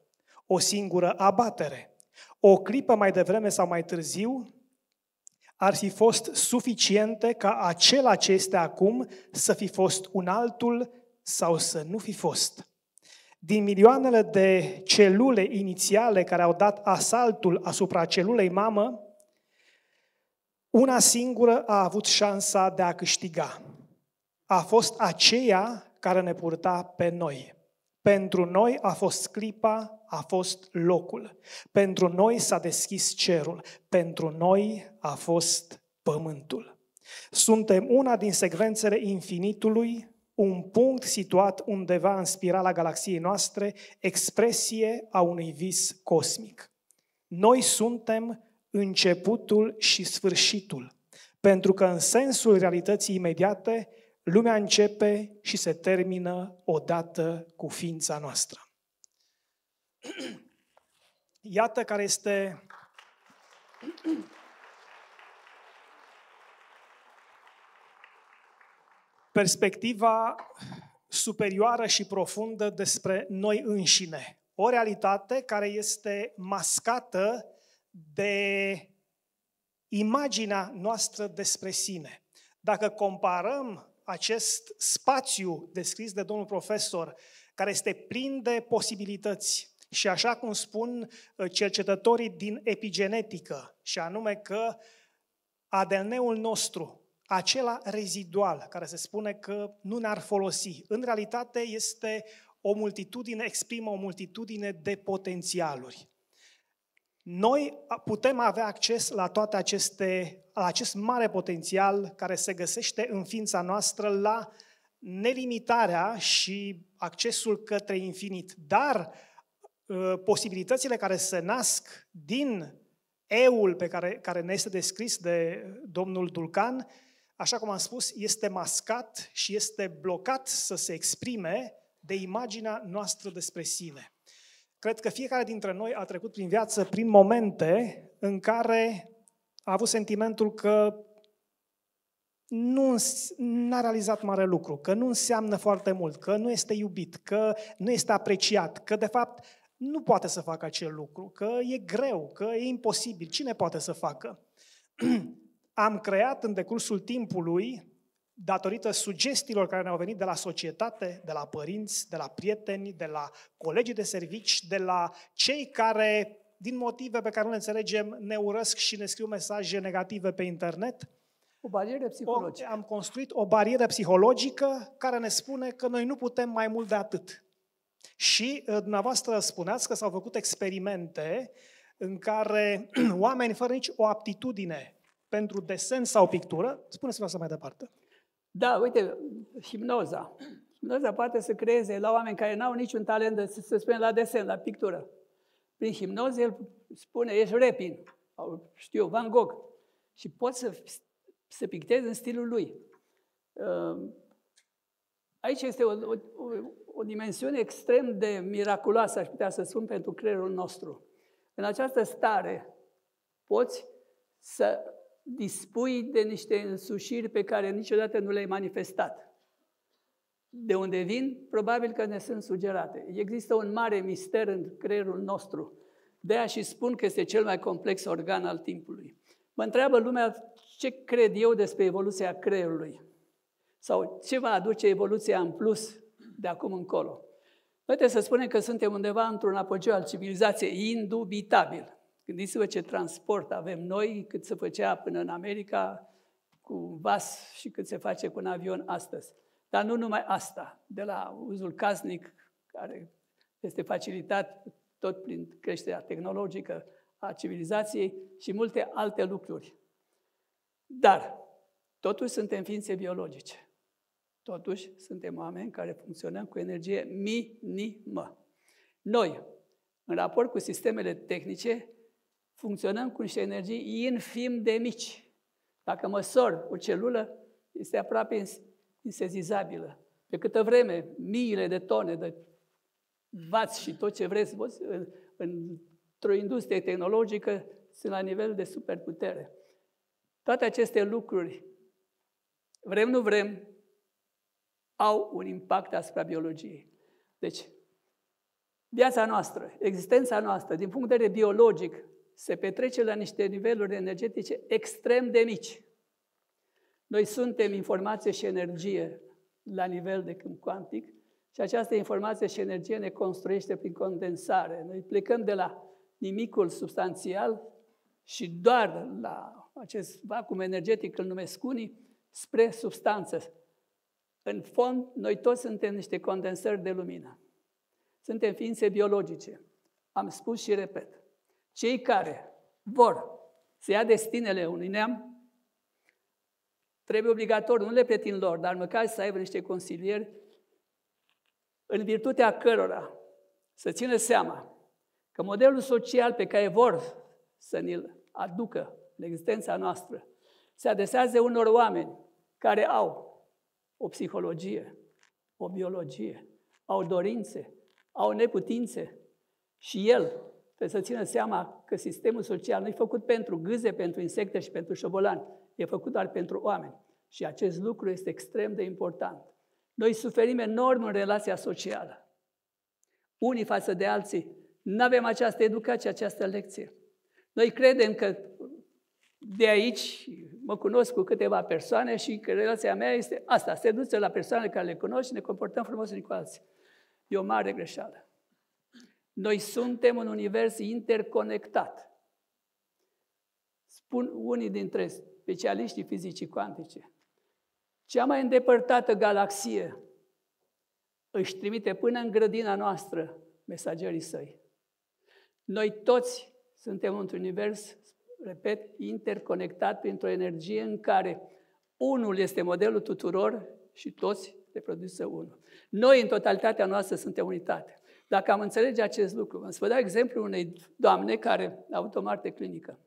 o singură abatere, o clipă mai devreme sau mai târziu, ar fi fost suficiente ca acela ce este acum să fi fost un altul sau să nu fi fost. Din milioanele de celule inițiale care au dat asaltul asupra celulei mamă, una singură a avut șansa de a câștiga. A fost aceea care ne purta pe noi. Pentru noi a fost clipa, a fost locul. Pentru noi s-a deschis cerul. Pentru noi a fost pământul. Suntem una din secvențele infinitului un punct situat undeva în spirala galaxiei noastre, expresie a unui vis cosmic. Noi suntem începutul și sfârșitul, pentru că în sensul realității imediate, lumea începe și se termină odată cu ființa noastră. [clears throat] Iată care este perspectiva superioară și profundă despre noi înșine. O realitate care este mascată de imaginea noastră despre sine. Dacă comparăm acest spațiu descris de domnul profesor, care este plin de posibilități, și așa cum spun uh, cercetătorii din epigenetică, și anume că ADN-ul nostru acela rezidual, care se spune că nu ne-ar folosi. În realitate este o multitudine, exprimă o multitudine de potențialuri. Noi putem avea acces la toate aceste, la acest mare potențial care se găsește în ființa noastră la nelimitarea și accesul către infinit. Dar ă, posibilitățile care se nasc din eul pe care, care ne este descris de domnul Dulcan așa cum am spus, este mascat și este blocat să se exprime de imaginea noastră despre sine. Cred că fiecare dintre noi a trecut prin viață prin momente în care a avut sentimentul că nu a realizat mare lucru, că nu înseamnă foarte mult, că nu este iubit, că nu este apreciat, că de fapt nu poate să facă acel lucru, că e greu, că e imposibil. Cine poate să facă? [clears throat] am creat în decursul timpului, datorită sugestiilor care ne-au venit de la societate, de la părinți, de la prieteni, de la colegii de servici, de la cei care, din motive pe care nu le înțelegem, ne urăsc și ne scriu mesaje negative pe internet. O barieră psihologică. O, am construit o barieră psihologică care ne spune că noi nu putem mai mult de atât. Și uh, dumneavoastră spuneați că s-au făcut experimente în care [clears throat] oameni fără nici o aptitudine pentru desen sau pictură, spune-ți să mai departe. Da, uite, hipnoza. Hipnoza poate să creeze la oameni care n-au niciun talent, de, să se spune, la desen, la pictură. Prin hipnoză el spune, ești Repin, sau știu, Van Gogh. Și poți să, să pictezi în stilul lui. Ehm, aici este o, o, o dimensiune extrem de miraculoasă, aș putea să spun, pentru creierul nostru. În această stare poți să dispui de niște însușiri pe care niciodată nu le-ai manifestat. De unde vin? Probabil că ne sunt sugerate. Există un mare mister în creierul nostru. De aia și spun că este cel mai complex organ al timpului. Mă întreabă lumea ce cred eu despre evoluția creierului. Sau ce va aduce evoluția în plus de acum încolo. Noi trebuie să spunem că suntem undeva într-un apogeu al civilizației indubitabil. Gândiți-vă ce transport avem noi, cât se făcea până în America cu vas și cât se face cu un avion astăzi. Dar nu numai asta, de la uzul casnic, care este facilitat tot prin creșterea tehnologică a civilizației și multe alte lucruri. Dar, totuși suntem ființe biologice. Totuși, suntem oameni care funcționăm cu energie minimă. Noi, în raport cu sistemele tehnice, funcționăm cu niște energii infim de mici. Dacă măsor o celulă, este aproape insezizabilă. Pe câtă vreme, miile de tone de vați și tot ce vreți, într-o industrie tehnologică, sunt la nivel de superputere. Toate aceste lucruri, vrem, nu vrem, au un impact asupra biologiei. Deci, viața noastră, existența noastră, din punct de vedere biologic, se petrece la niște niveluri energetice extrem de mici. Noi suntem informație și energie la nivel de câmp cuantic și această informație și energie ne construiește prin condensare. Noi plecăm de la nimicul substanțial și doar la acest vacuum energetic, îl numesc unii, spre substanță. În fond, noi toți suntem niște condensări de lumină. Suntem ființe biologice. Am spus și repet. Cei care vor să ia destinele unui neam, trebuie obligatoriu, nu le pretind lor, dar măcar să aibă niște consilieri în virtutea cărora să țină seama că modelul social pe care vor să ne-l aducă în existența noastră se adresează unor oameni care au o psihologie, o biologie, au dorințe, au neputințe și el Trebuie să țină seama că sistemul social nu e făcut pentru gâze, pentru insecte și pentru șobolani. E făcut doar pentru oameni. Și acest lucru este extrem de important. Noi suferim enorm în relația socială. Unii față de alții nu avem această educație, această lecție. Noi credem că de aici mă cunosc cu câteva persoane și că relația mea este asta, se duce la persoane care le cunosc și ne comportăm frumos unii cu alții. E o mare greșeală. Noi suntem un univers interconectat. Spun unii dintre specialiștii fizicii cuantice. Cea mai îndepărtată galaxie își trimite până în grădina noastră mesagerii săi. Noi toți suntem într-un univers, repet, interconectat printr-o energie în care unul este modelul tuturor și toți reproduce unul. Noi, în totalitatea noastră, suntem unitate. Dacă am înțelege acest lucru, îmi vă dau exemplu unei doamne care a avut o mare clinică.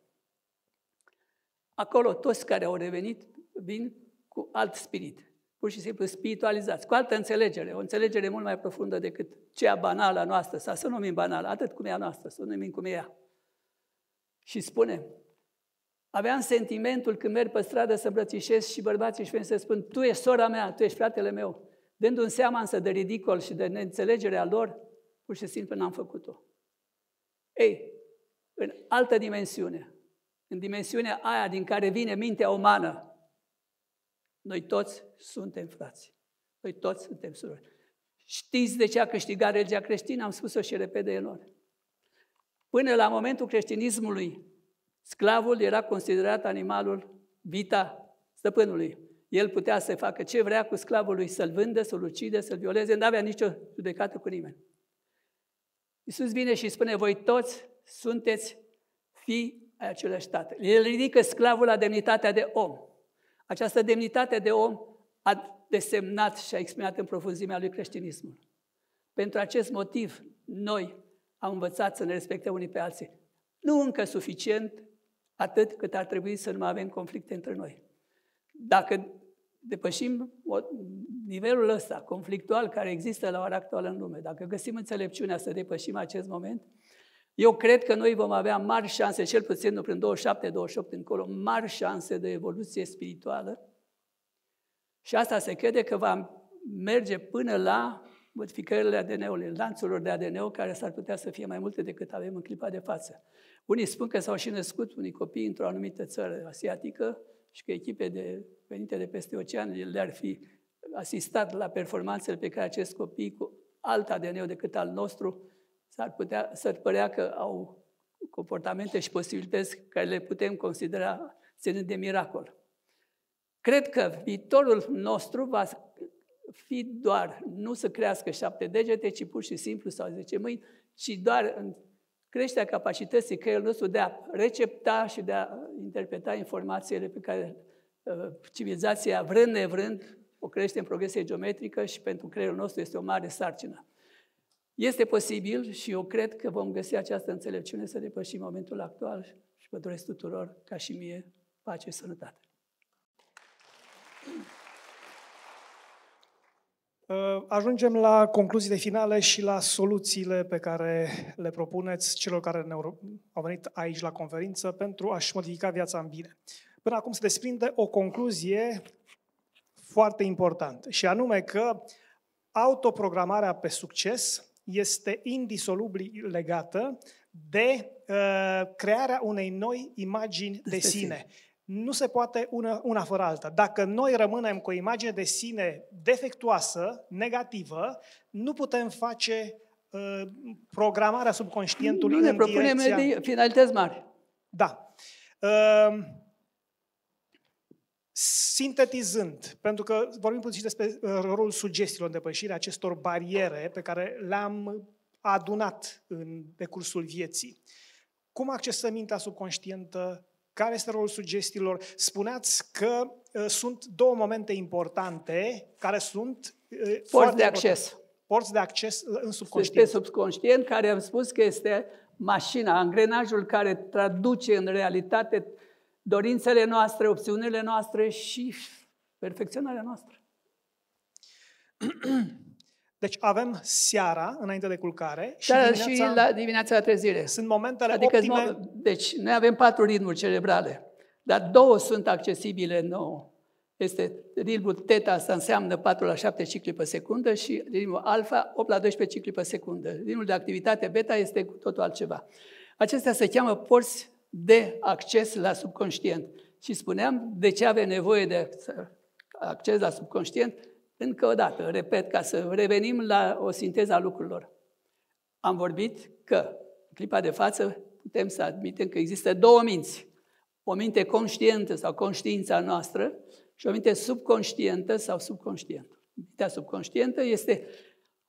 Acolo toți care au revenit vin cu alt spirit, pur și simplu spiritualizați, cu altă înțelegere, o înțelegere mult mai profundă decât cea banală a noastră, sau să nu numim banală, atât cum e a noastră, să nu numim cum e ea. Și spune, aveam sentimentul când merg pe stradă să îmbrățișez și bărbații și femei să spun, tu ești sora mea, tu ești fratele meu. Dându-mi seama însă de ridicol și de neînțelegerea lor, Pur și simplu n-am făcut-o. Ei, în altă dimensiune, în dimensiunea aia din care vine mintea umană, noi toți suntem frați. Noi toți suntem surori. Știți de ce a câștigat regia creștină? Am spus-o și repede elor. Până la momentul creștinismului, sclavul era considerat animalul vita stăpânului. El putea să facă ce vrea cu sclavul lui, să-l vândă, să-l ucide, să-l violeze, nu avea nicio judecată cu nimeni. Iisus vine și spune, voi toți sunteți fi ai același tată. El ridică sclavul la demnitatea de om. Această demnitate de om a desemnat și a exprimat în profunzimea lui creștinismul. Pentru acest motiv, noi am învățat să ne respectăm unii pe alții. Nu încă suficient, atât cât ar trebui să nu mai avem conflicte între noi. Dacă depășim nivelul ăsta conflictual care există la ora actuală în lume, dacă găsim înțelepciunea să depășim acest moment, eu cred că noi vom avea mari șanse, cel puțin nu prin 27-28 încolo, mari șanse de evoluție spirituală. Și asta se crede că va merge până la modificările ADN-ului, lanțurilor de ADN care s-ar putea să fie mai multe decât avem în clipa de față. Unii spun că s-au și născut unii copii într-o anumită țară asiatică și că echipe de, venite de peste ocean le-ar fi asistat la performanțele pe care acest copii cu alt ADN decât al nostru s-ar putea, să părea că au comportamente și posibilități care le putem considera ținând de miracol. Cred că viitorul nostru va fi doar, nu să crească șapte degete, ci pur și simplu sau zece mâini, ci doar în creșterea capacității creierului nostru de a recepta și de a interpreta informațiile pe care uh, civilizația, vrând nevrând, o crește în progresie geometrică și pentru creierul nostru este o mare sarcină. Este posibil și eu cred că vom găsi această înțelepciune să depășim momentul actual și vă doresc tuturor, ca și mie, pace și sănătate. Uh, ajungem la concluziile finale și la soluțiile pe care le propuneți celor care ne au venit aici la conferință pentru a-și modifica viața în bine. Până acum se desprinde o concluzie foarte importantă și anume că autoprogramarea pe succes este indisolubil legată de uh, crearea unei noi imagini de sine. Nu se poate una, una fără alta. Dacă noi rămânem cu o imagine de sine defectuoasă, negativă, nu putem face uh, programarea subconștientului nu ne în propunem direcția... finalități mari. Da. Uh, Sintetizând, pentru că vorbim puțin despre uh, rolul sugestiilor în depășirea acestor bariere pe care le-am adunat în decursul vieții. Cum accesăm mintea subconștientă? Care este rolul sugestiilor? Spuneați că uh, sunt două momente importante care sunt uh, porți de acces. Porți de acces în subconștient. Este subconștient, care am spus că este mașina, angrenajul care traduce în realitate dorințele noastre, opțiunile noastre și perfecționarea noastră. [clears throat] Deci avem seara înainte de culcare și, da, dimineața, și la dimineața la trezire. Sunt momentele adică optime. Deci noi avem patru ritmuri cerebrale, dar două sunt accesibile nouă. Este ritmul teta, asta înseamnă 4 la 7 cicli pe secundă și ritmul alfa 8 la 12 cicli pe secundă. Ritmul de activitate beta este cu totul altceva. Acestea se cheamă porți de acces la subconștient. Și spuneam de ce avem nevoie de acces la subconștient, încă o dată, repet, ca să revenim la o sinteză a lucrurilor. Am vorbit că, în clipa de față, putem să admitem că există două minți. O minte conștientă sau conștiința noastră și o minte subconștientă sau subconștientă. Mintea subconștientă este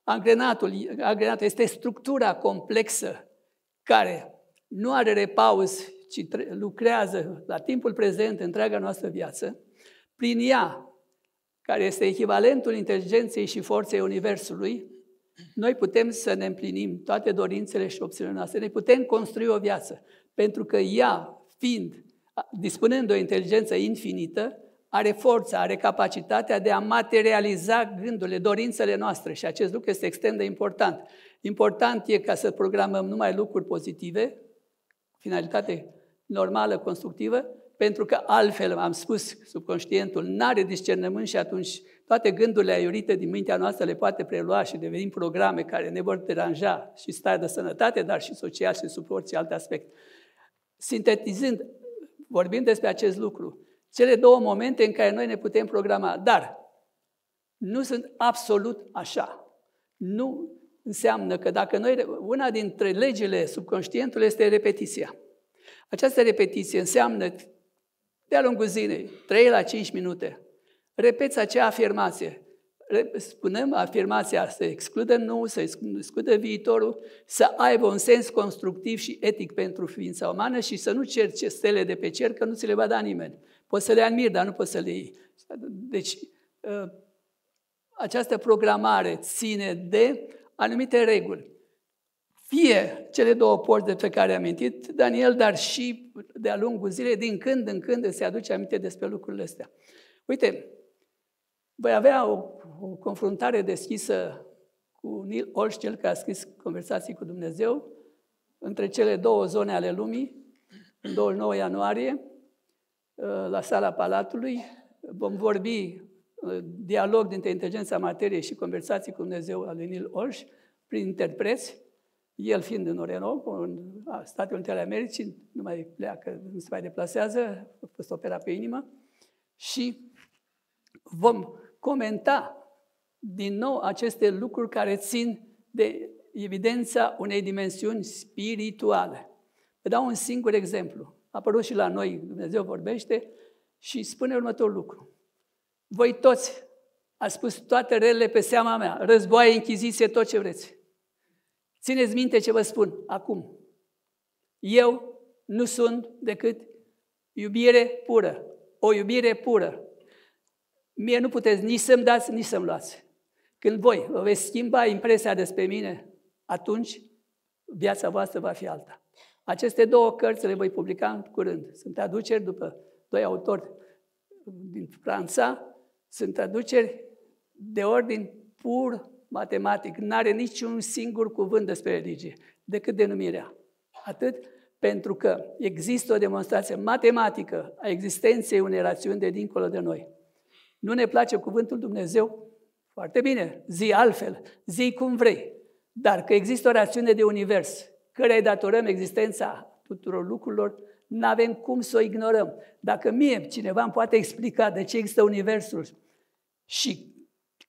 angrenatul, angrenatul este structura complexă care nu are repaus ci lucrează la timpul prezent întreaga noastră viață, prin ea, care este echivalentul inteligenței și forței Universului, noi putem să ne împlinim toate dorințele și opțiunile noastre. Ne putem construi o viață, pentru că ea, fiind, dispunând de o inteligență infinită, are forța, are capacitatea de a materializa gândurile, dorințele noastre și acest lucru este extrem de important. Important e ca să programăm numai lucruri pozitive, finalitate normală, constructivă, pentru că altfel, am spus, subconștientul nu are discernământ și atunci toate gândurile aiurite din mintea noastră le poate prelua și devenim programe care ne vor deranja și starea de sănătate, dar și social și sub orice alte aspect. Sintetizând, vorbim despre acest lucru, cele două momente în care noi ne putem programa, dar nu sunt absolut așa. Nu înseamnă că dacă noi, una dintre legile subconștientului este repetiția. Această repetiție înseamnă, de-a lungul zilei, 3 la 5 minute, repeți acea afirmație. spunem afirmația să excludă nu, să excludă viitorul, să aibă un sens constructiv și etic pentru ființa umană și să nu cerce stele de pe cer, că nu ți le va da nimeni. Poți să le admiri, dar nu poți să le iei. Deci, ă, această programare ține de anumite reguli. Fie cele două porți de pe care am amintit Daniel, dar și de-a lungul zilei, din când în când se aduce aminte despre lucrurile astea. Uite, voi avea o, o confruntare deschisă cu Neil Olsch, cel care a scris Conversații cu Dumnezeu, între cele două zone ale lumii, în 29 ianuarie, ă, la sala Palatului. Vom vorbi ă, dialog dintre inteligența materiei și conversații cu Dumnezeu al lui Neil Olsch, prin interpreți, el fiind în Oreno, în Statele Unite ale Americii, nu mai pleacă, nu se mai deplasează, a fost operat pe inimă, și vom comenta din nou aceste lucruri care țin de evidența unei dimensiuni spirituale. Vă dau un singur exemplu. A apărut și la noi, Dumnezeu vorbește și spune următorul lucru. Voi toți ați spus toate relele pe seama mea, războaie, închiziție, tot ce vreți. Țineți minte ce vă spun acum. Eu nu sunt decât iubire pură. O iubire pură. Mie nu puteți nici să-mi dați, nici să-mi luați. Când voi vă veți schimba impresia despre mine, atunci viața voastră va fi alta. Aceste două cărți le voi publica în curând. Sunt traduceri după doi autori din Franța, sunt traduceri de ordin pur matematic. Nu are niciun singur cuvânt despre religie, decât denumirea. Atât pentru că există o demonstrație matematică a existenței unei rațiuni de dincolo de noi. Nu ne place cuvântul Dumnezeu? Foarte bine, zi altfel, zi cum vrei. Dar că există o rațiune de univers, care îi datorăm existența tuturor lucrurilor, nu avem cum să o ignorăm. Dacă mie cineva îmi poate explica de ce există universul și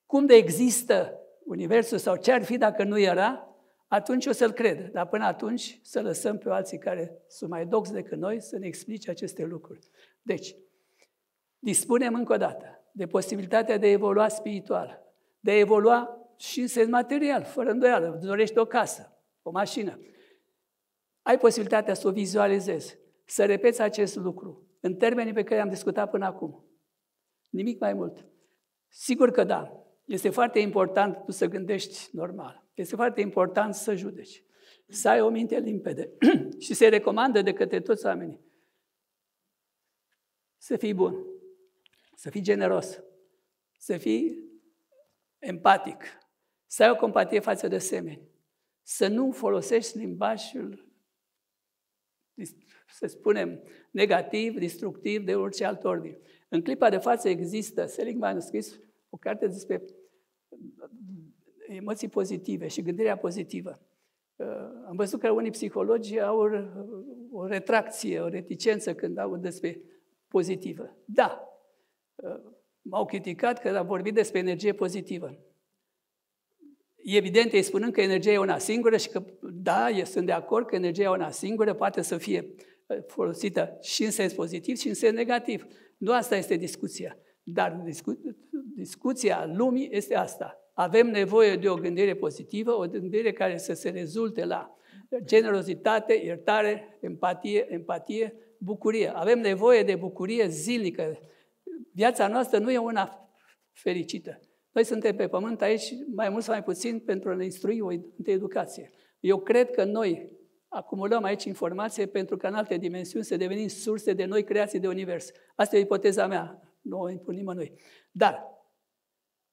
cum de există universul sau ce ar fi dacă nu era, atunci o să-l cred. Dar până atunci să lăsăm pe alții care sunt mai doxi decât noi să ne explice aceste lucruri. Deci, dispunem încă o dată de posibilitatea de a evolua spiritual, de a evolua și în sens material, fără îndoială. Îți dorești o casă, o mașină. Ai posibilitatea să o vizualizezi, să repeți acest lucru în termenii pe care am discutat până acum. Nimic mai mult. Sigur că da. Este foarte important tu să gândești normal. Este foarte important să judeci. Să ai o minte limpede. [clears throat] și se recomandă de către toți oamenii să fii bun să fii generos, să fii empatic, să ai o compatie față de semeni, să nu folosești limbajul, să spunem, negativ, destructiv de orice alt ordine. În clipa de față există, Seligman a scris o carte despre emoții pozitive și gândirea pozitivă. Uh, am văzut că unii psihologi au o retracție, o reticență când au despre pozitivă. Da, m-au criticat că am vorbit despre energie pozitivă. Evident, ei spunând că energia e una singură și că, da, eu sunt de acord că energia e una singură, poate să fie uh, folosită și în sens pozitiv și în sens negativ. Nu asta este discuția. Dar discu- discuția lumii este asta. Avem nevoie de o gândire pozitivă, o gândire care să se rezulte la generozitate, iertare, empatie, empatie, bucurie. Avem nevoie de bucurie zilnică, Viața noastră nu e una fericită. Noi suntem pe pământ aici, mai mult sau mai puțin, pentru a ne instrui o educație. Eu cred că noi acumulăm aici informație pentru că în alte dimensiuni să devenim surse de noi creații de univers. Asta e ipoteza mea, nu o impun nimănui. Dar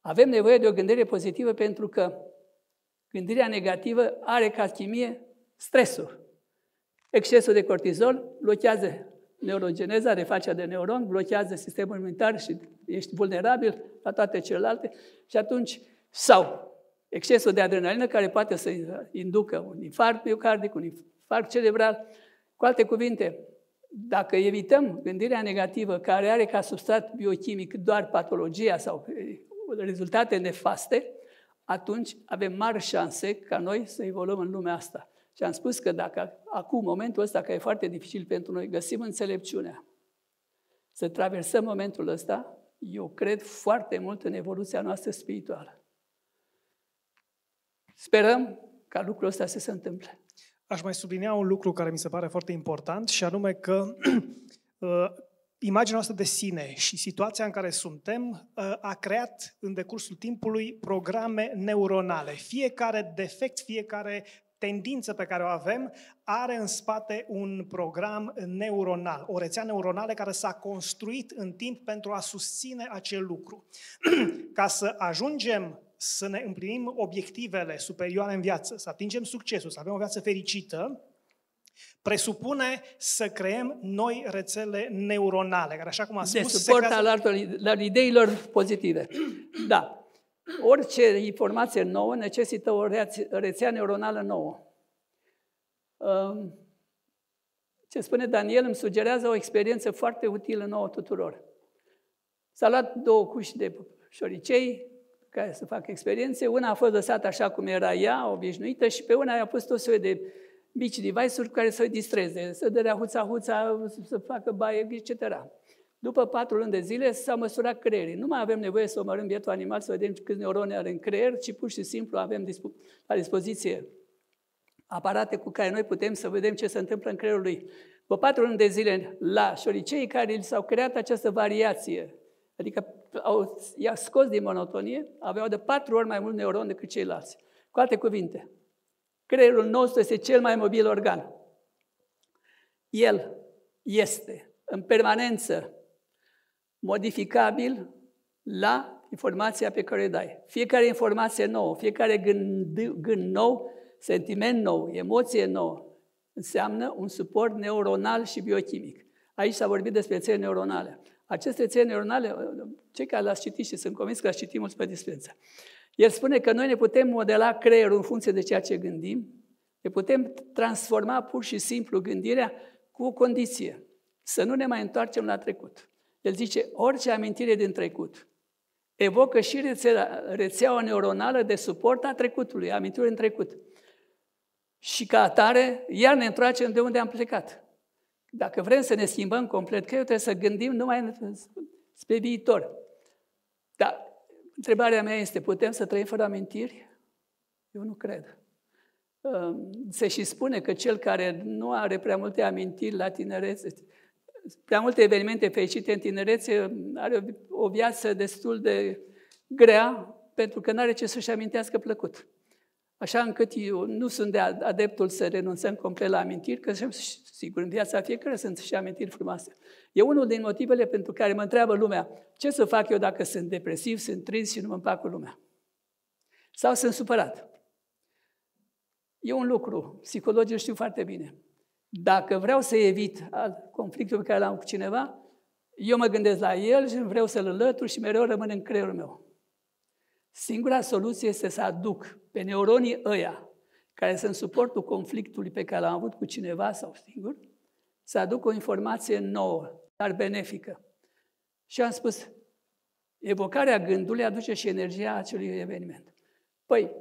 avem nevoie de o gândire pozitivă pentru că gândirea negativă are ca chimie stresul. Excesul de cortizol blochează neurogeneza, refacea de neuron, blochează sistemul imunitar și ești vulnerabil la toate celelalte și atunci, sau excesul de adrenalină care poate să inducă un infarct miocardic, un infarct cerebral. Cu alte cuvinte, dacă evităm gândirea negativă care are ca substrat biochimic doar patologia sau rezultate nefaste, atunci avem mari șanse ca noi să evoluăm în lumea asta. Și am spus că dacă acum, momentul ăsta, care e foarte dificil pentru noi, găsim înțelepciunea să traversăm momentul ăsta, Eu cred foarte mult în evoluția noastră spirituală. Sperăm ca lucrul ăsta să se întâmple. Aș mai sublinia un lucru care mi se pare foarte important și anume că [clears throat] uh, imaginea noastră de sine și situația în care suntem uh, a creat în decursul timpului programe neuronale. Fiecare defect, fiecare tendință pe care o avem are în spate un program neuronal, o rețea neuronală care s-a construit în timp pentru a susține acel lucru. [clears throat] Ca să ajungem să ne împlinim obiectivele superioare în viață, să atingem succesul, să avem o viață fericită, presupune să creăm noi rețele neuronale, care așa cum am spus... De suport creează... al altor, la ideilor pozitive. [clears throat] Da. Orice informație nouă necesită o rețea neuronală nouă. Um, ce spune Daniel îmi sugerează o experiență foarte utilă nouă tuturor. S-a luat două cuși de șoricei care să facă experiențe. Una a fost lăsată așa cum era ea, obișnuită, și pe una i-a pus tot soiul de mici device-uri care să-i distreze, să dărea huța-huța, să facă baie, etc. După patru luni de zile s-a măsurat creierii. Nu mai avem nevoie să omorâm bietul animal să vedem câți neuroni are în creier, ci pur și simplu avem la dispoziție aparate cu care noi putem să vedem ce se întâmplă în creierul lui. După patru luni de zile, la șoricei care li s-au creat această variație, adică au, i-a scos din monotonie, aveau de patru ori mai mult neuron decât ceilalți. Cu alte cuvinte, creierul nostru este cel mai mobil organ. El este în permanență modificabil la informația pe care o dai. Fiecare informație nouă, fiecare gând, gând nou, sentiment nou, emoție nouă, înseamnă un suport neuronal și biochimic. Aici s-a vorbit despre rețele neuronale. Aceste rețele neuronale, cei care le-ați citit și sunt convins că le-ați citit mulți pe dispență, el spune că noi ne putem modela creierul în funcție de ceea ce gândim, ne putem transforma pur și simplu gândirea cu o condiție, să nu ne mai întoarcem la trecut. El zice, orice amintire din trecut evocă și rețeaua, rețeaua neuronală de suport a trecutului, amintire din trecut. Și ca atare, iar ne întoarcem de unde am plecat. Dacă vrem să ne schimbăm complet creierul, trebuie să gândim numai spre viitor. Dar întrebarea mea este, putem să trăim fără amintiri? Eu nu cred. Se și spune că cel care nu are prea multe amintiri la tinerețe, prea multe evenimente fericite în tinerețe, are o viață destul de grea, pentru că nu are ce să-și amintească plăcut. Așa încât eu nu sunt de adeptul să renunțăm complet la amintiri, că sigur, în viața fiecare sunt și amintiri frumoase. E unul din motivele pentru care mă întreabă lumea, ce să fac eu dacă sunt depresiv, sunt trist și nu mă împac cu lumea? Sau sunt supărat? E un lucru, psihologii știu foarte bine. Dacă vreau să evit conflictul pe care l-am cu cineva, eu mă gândesc la el și vreau să-l înlătur și mereu rămân în creierul meu. Singura soluție este să aduc pe neuronii ăia, care sunt suportul conflictului pe care l-am avut cu cineva sau singur, să aduc o informație nouă, dar benefică. Și am spus, evocarea gândului aduce și energia acelui eveniment. Păi,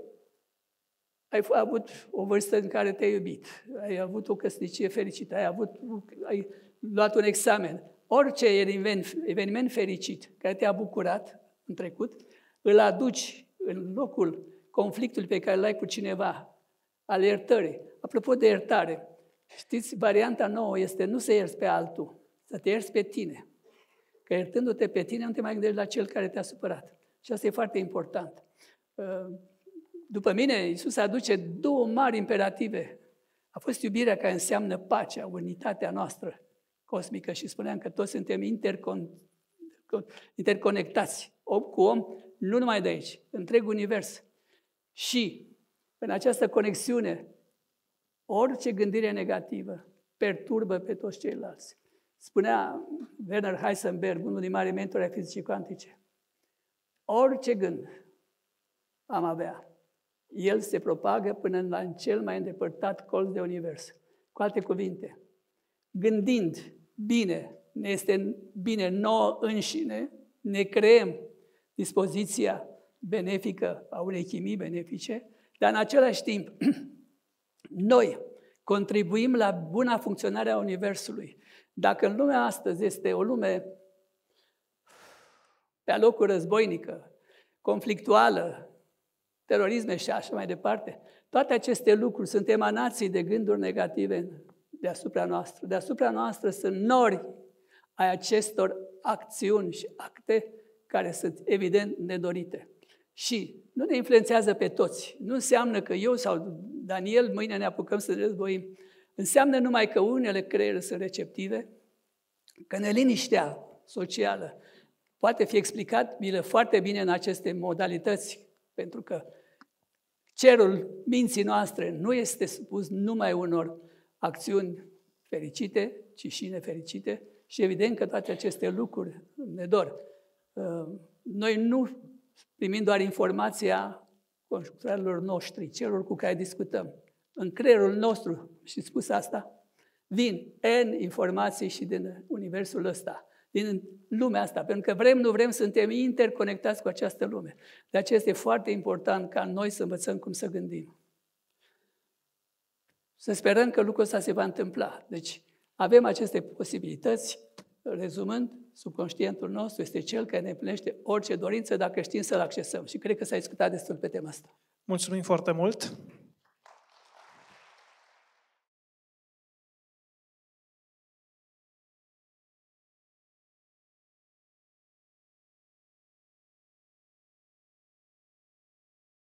ai avut o vârstă în care te-ai iubit, ai avut o căsnicie fericită, ai, avut, ai luat un examen. Orice eveniment, eveniment fericit care te-a bucurat în trecut, îl aduci în locul conflictului pe care îl ai cu cineva, al iertării. Apropo de iertare, știți, varianta nouă este nu să ierți pe altul, să te ierți pe tine. Că iertându-te pe tine, nu te mai gândești la cel care te-a supărat. Și asta e foarte important. Uh, după mine, Iisus aduce două mari imperative. A fost iubirea care înseamnă pacea, unitatea noastră cosmică și spuneam că toți suntem intercon, interconectați, om cu om, nu numai de aici, întreg univers. Și în această conexiune, orice gândire negativă perturbă pe toți ceilalți. Spunea Werner Heisenberg, unul din mari mentori ai fizicii cuantice, orice gând am avea, el se propagă până la cel mai îndepărtat colț de univers. Cu alte cuvinte, gândind bine, ne este bine nouă înșine, ne creăm dispoziția benefică a unei chimii benefice, dar în același timp [clears throat] noi contribuim la buna funcționare a Universului. Dacă în lumea astăzi este o lume pe alocuri războinică, conflictuală, terorisme și așa mai departe. Toate aceste lucruri sunt emanații de gânduri negative deasupra noastră. Deasupra noastră sunt nori ai acestor acțiuni și acte care sunt evident nedorite. Și nu ne influențează pe toți. Nu înseamnă că eu sau Daniel mâine ne apucăm să războim. Înseamnă numai că unele creiere sunt receptive, că neliniștea socială poate fi explicat bine, foarte bine în aceste modalități, pentru că cerul minții noastre nu este supus numai unor acțiuni fericite, ci și nefericite, și evident că toate aceste lucruri ne dor. Uh, noi nu primim doar informația constructorilor noștri, celor cu care discutăm. În creierul nostru, și spus asta, vin N informații și din universul ăsta, din lumea asta, pentru că vrem, nu vrem, suntem interconectați cu această lume. De aceea este foarte important ca noi să învățăm cum să gândim. Să sperăm că lucrul ăsta se va întâmpla. Deci avem aceste posibilități, rezumând, subconștientul nostru este cel care ne împlinește orice dorință dacă știm să-l accesăm. Și cred că s-a discutat destul pe tema asta. Mulțumim foarte mult!